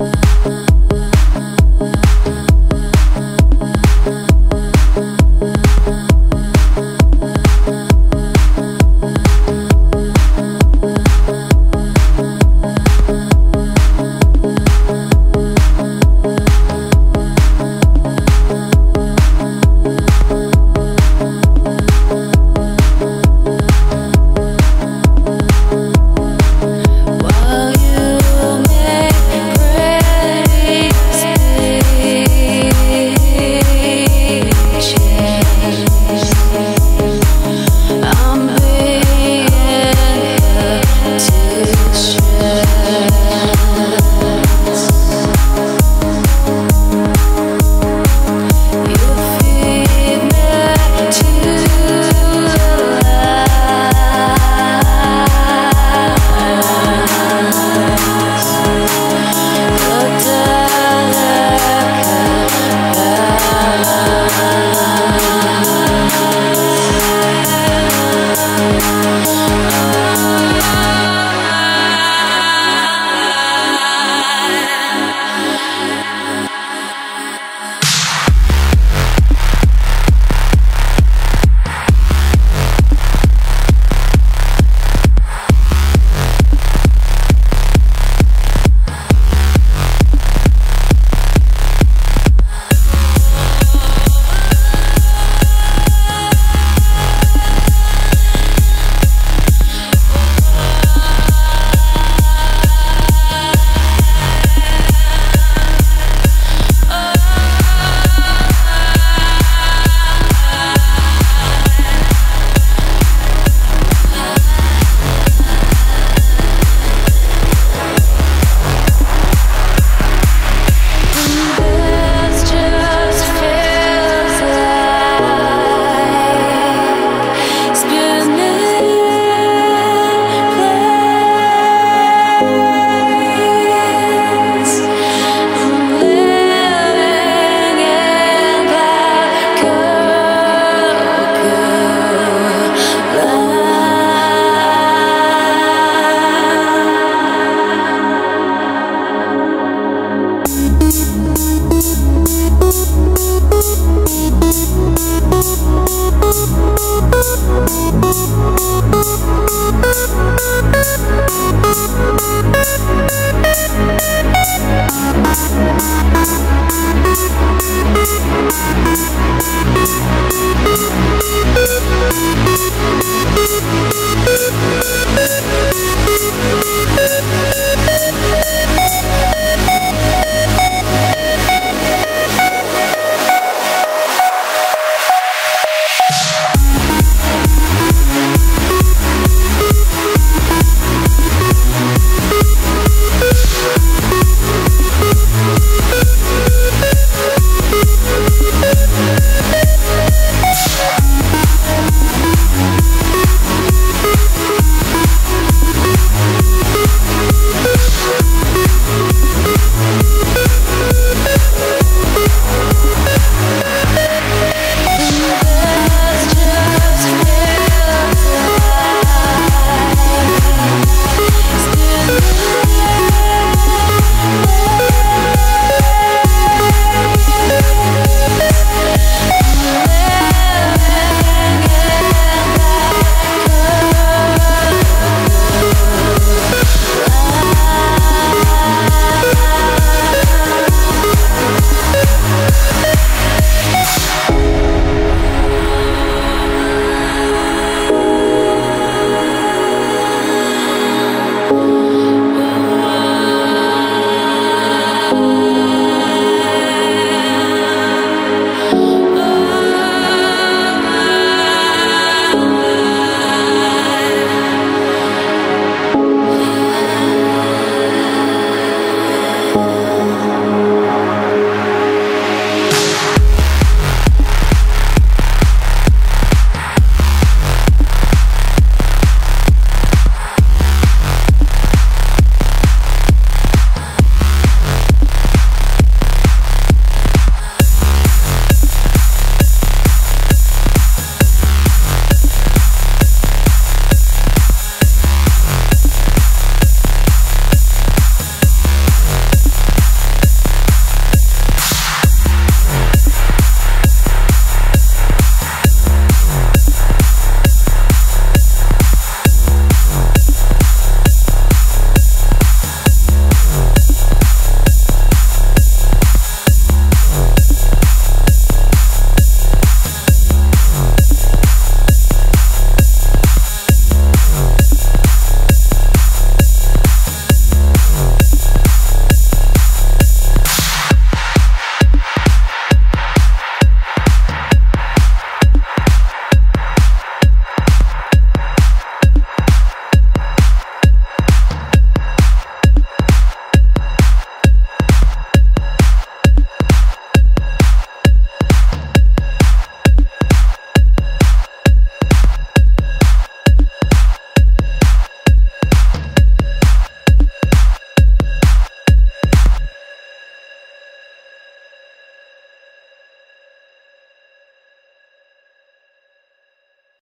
love